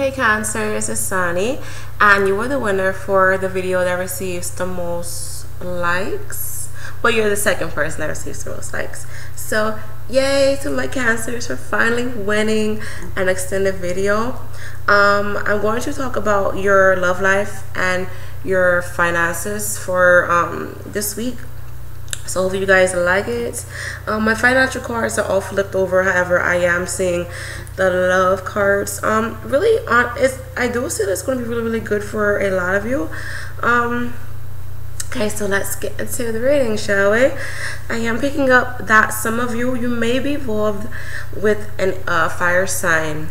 Hey Cancer, this is Sunnie and you were the winner for the video that receives the most likes. Well, you're the second person that receives the most likes. So yay to my Cancers for finally winning an extended video. Um, I'm going to talk about your love life and your finances for um, this week so hopefully you guys like it. Um, my financial cards are all flipped over however i am seeing the love cards. Um really on it's i do see that's going to be really really good for a lot of you. Um okay so let's get into the reading shall we? I am picking up that some of you you may be involved with an uh, fire sign.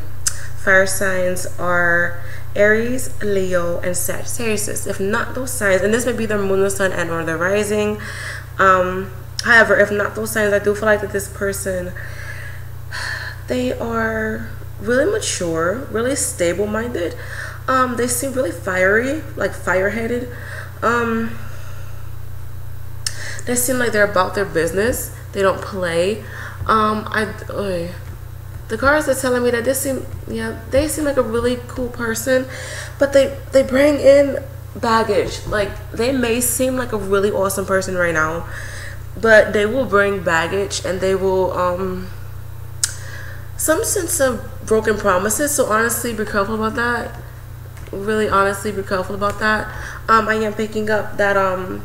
Fire signs are Aries, Leo, and Sagittarius. If not those signs, and this may be their moon, the sun, and or the rising, um, however, if not those signs, I do feel like that this person, they are really mature, really stable-minded. Um, they seem really fiery, like fire-headed. Um, they seem like they're about their business. They don't play. Um, I, oy, the cards are telling me that they seem, yeah, they seem like a really cool person, but they they bring in baggage. Like they may seem like a really awesome person right now, but they will bring baggage and they will um some sense of broken promises. So honestly, be careful about that. Really, honestly, be careful about that. Um, I am picking up that um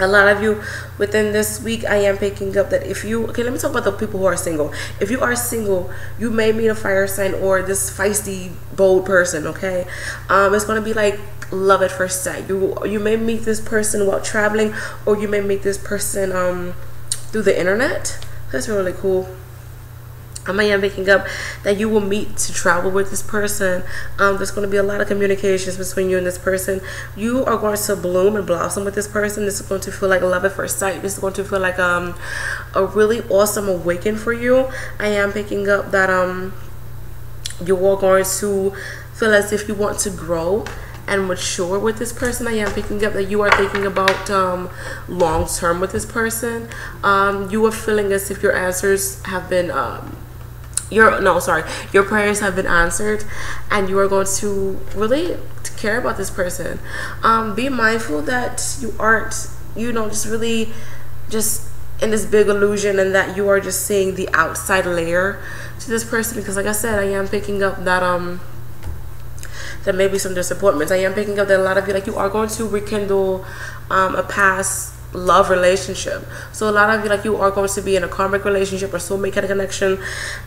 a lot of you within this week i am picking up that if you okay let me talk about the people who are single if you are single you may meet a fire sign or this feisty bold person okay um it's to be like love at first sight. You you may meet this person while traveling, or you may meet this person um, through the internet. That's really cool. I am picking up that you will meet to travel with this person. Um, there's going to be a lot of communications between you and this person. You are going to bloom and blossom with this person. This is going to feel like love at first sight. This is going to feel like um, a really awesome awaken for you. I am picking up that um, you are going to feel as if you want to grow and mature with this person. I am picking up that you are thinking about um, long term with this person. Um, you are feeling as if your answers have been. Um, your no sorry your prayers have been answered and you are going to really care about this person um, be mindful that you aren't you know just really just in this big illusion and that you are just seeing the outside layer to this person because like i said i am picking up that um there may be some disappointments. I am picking up that a lot of you, like you are going to rekindle um, a past love relationship. So a lot of you, like you are going to be in a karmic relationship or soulmate kind of connection,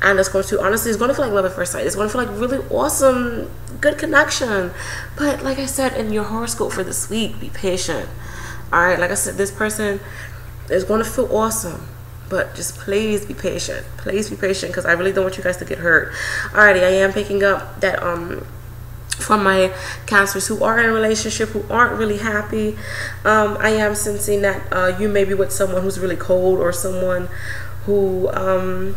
and it's going to honestly, it's going to feel like love at first sight. It's going to feel like really awesome, good connection. But like I said in your horoscope for this week, be patient. All right, like I said, this person is going to feel awesome but just please be patient please be patient because i really don't want you guys to get hurt alrighty i am picking up that um from my Cancers who are in a relationship who aren't really happy. Um, i am sensing that uh, you may be with someone who's really cold or someone who um,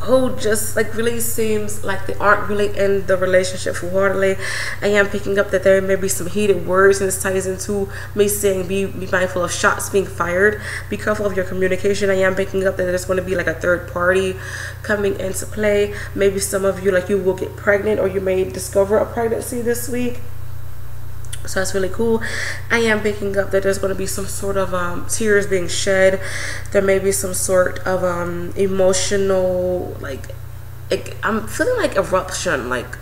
who just like really seems like they aren't really in the relationship wholeheartedly. I am picking up that there may be some heated words, and this ties into me saying be, be mindful of shots being fired. Be careful of your communication. I am picking up that there's going to be like a third party coming into play. Maybe some of you, like you will get pregnant, or you may discover a pregnancy this week so that's really cool. I am picking up that there's going to be some sort of um, tears being shed. There may be some sort of um, emotional like it, i'm feeling like eruption like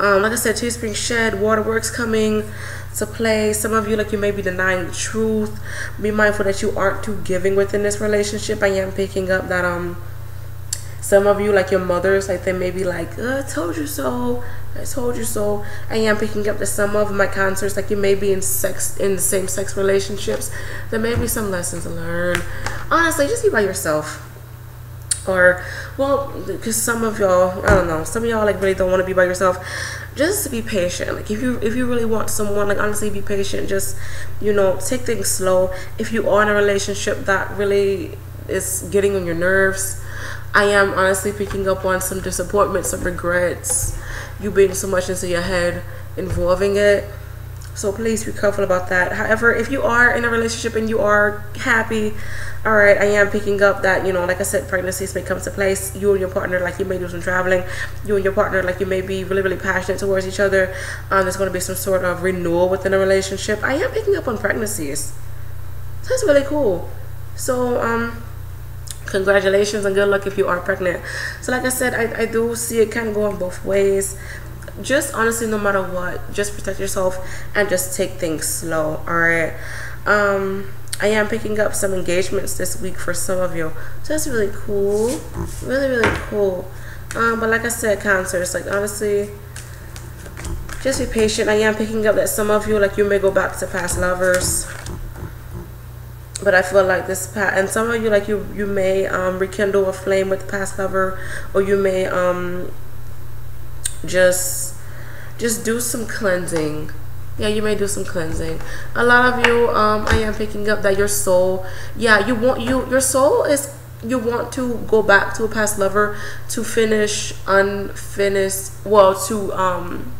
um, like i said tears being shed waterworks coming to play. Some of you like you may be denying the truth. Be mindful that you aren't too giving within this relationship. I am picking up that um some of you like your mothers like they may be like oh, i told you so I told you so. I am picking up that some of my cancers, like you may be in sex in the same sex relationships. There may be some lessons to learn. Honestly, just be by yourself. Or, well, because some of y'all, I don't know, some of y'all like really don't want to be by yourself. Just be patient. Like if you if you really want someone, like honestly, be patient. Just you know, take things slow. If you are in a relationship that really is getting on your nerves, I am honestly picking up on some disappointment, some regrets you being so much into your head involving it So please be careful about that. However, if you are in a relationship and you are happy, all right, I am picking up that, you know, like I said, pregnancies may come to place. You and your partner, like you may do some traveling. You and your partner, like you may be really, really passionate towards each other. Um, there's going to be some sort of renewal within a relationship. I am picking up on pregnancies. That's really cool. So, um, congratulations and good luck if you are pregnant. So like I said, I, I do see it kind of going both ways. Just honestly no matter what just protect yourself and just take things slow all right um i am picking up some engagements this week for some of you. So that's really cool. Really really cool. Um but like i said cancers like honestly just be patient. I am picking up that some of you like you may go back to past lovers but I feel like this past, and some of you like you you may um, rekindle a flame with the past lover, or you may um, just just do some cleansing. Yeah you may do some cleansing. A lot of you um i am picking up that your soul yeah you want you your soul is you want to go back to a past lover to finish unfinished well to um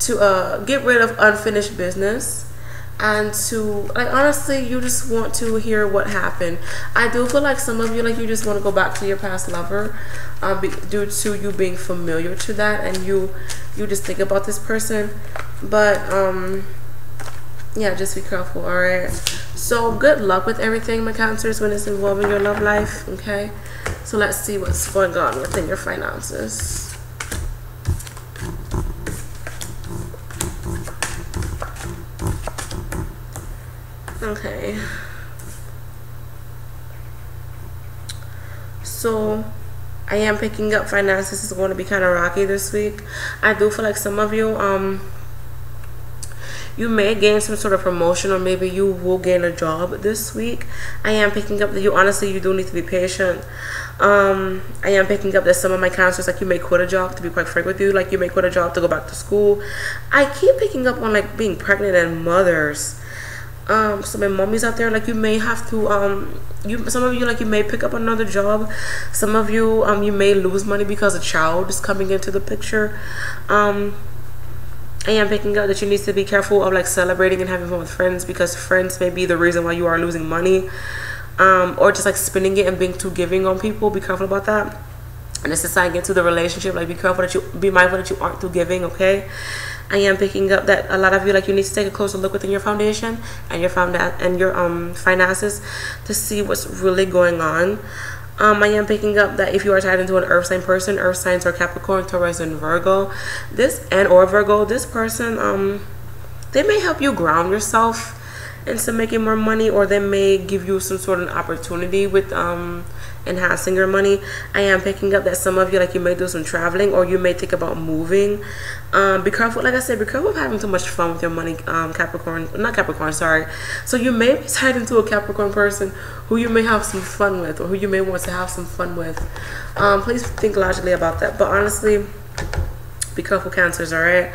to uh get rid of unfinished business and to like honestly you just want to hear what happened. I do feel like some of you like you just want to go back to your past lover uh, be, due to you being familiar to that and you you just think about this person. But um yeah just be careful all right so good luck with everything my cancers when it's involving your love life okay? So let's see what's going on within your finances Okay. So, I am picking up finances is going to be kind of rocky this week. I do feel like some of you, um, you may gain some sort of promotion or maybe you will gain a job this week. I am picking up that you honestly you do need to be patient. Um, I am picking up that some of my Cancers like you may quit a job to be quite frank with you, like you may quit a job to go back to school. I keep picking up on like being pregnant and mothers um so my mommies out there like you may have to um you some of you like you may pick up another job. Some of you um you may lose money because a child is coming into the picture. Um I am picking up that you need to be careful of like celebrating and having fun with friends because friends may be the reason why you are losing money. Um or just like spending it and being too giving on people. Be careful about that. And this is tying into the relationship. Like be careful that you be mindful that you aren't too giving okay I am picking up that a lot of you like you need to take a closer look within your foundation and your found and your um finances to see what's really going on. Um, I am picking up that if you are tied into an earth sign person, earth signs are Capricorn, Taurus, and Virgo, this and or Virgo, this person um they may help you ground yourself into making more money or they may give you some sort of opportunity with um enhancing your money i am picking up that some of you like you may do some traveling or you may think about moving. Um be careful like i said be careful of having too much fun with your money um capricorn not capricorn sorry. So you may be tied into a capricorn person who you may have some fun with or who you may want to have some fun with. Um please think logically about that. But honestly be careful cancers all right?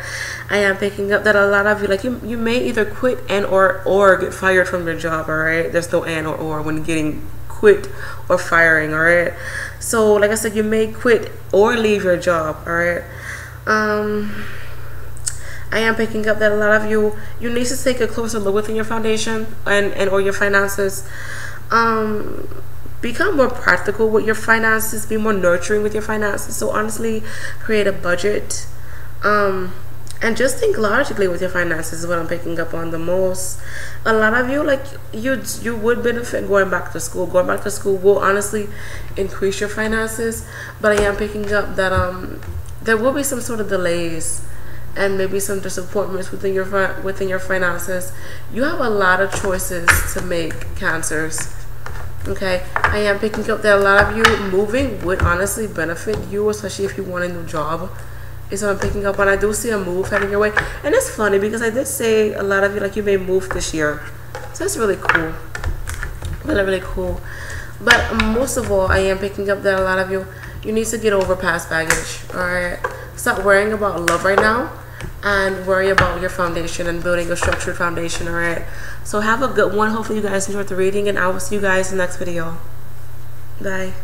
I am picking up that a lot of you like you you may either quit and or or get fired from your job all right? There's no and or or when getting quit or firing all right so like i said you may quit or leave your job all right um I am picking up that a lot of you you need to take a closer look within your foundation and and or your finances. Um become more practical with your finances be more nurturing with your finances. So honestly create a budget. Um and just think logically with your finances is what I'm picking up on the most. A lot of you like you you would benefit going back to school. Going back to school will honestly increase your finances, but I am picking up that um there will be some sort of delays and maybe some disappointments within your within your finances. You have a lot of choices to make, cancers. Okay, I am picking up that a lot of you moving would honestly benefit you, especially if you want a new job is what I'm picking up on. I do see a move heading your way. And it's funny because I did say a lot of you like you may move this year. So that's really cool. Really, really cool. But most of all, I am picking up that a lot of you, you need to get over past baggage. Alright? Stop worrying about love right now and worry about your foundation and building a structured foundation. Alright? So have a good one. Hopefully you guys enjoyed the reading and I will see you guys in the next video. Bye.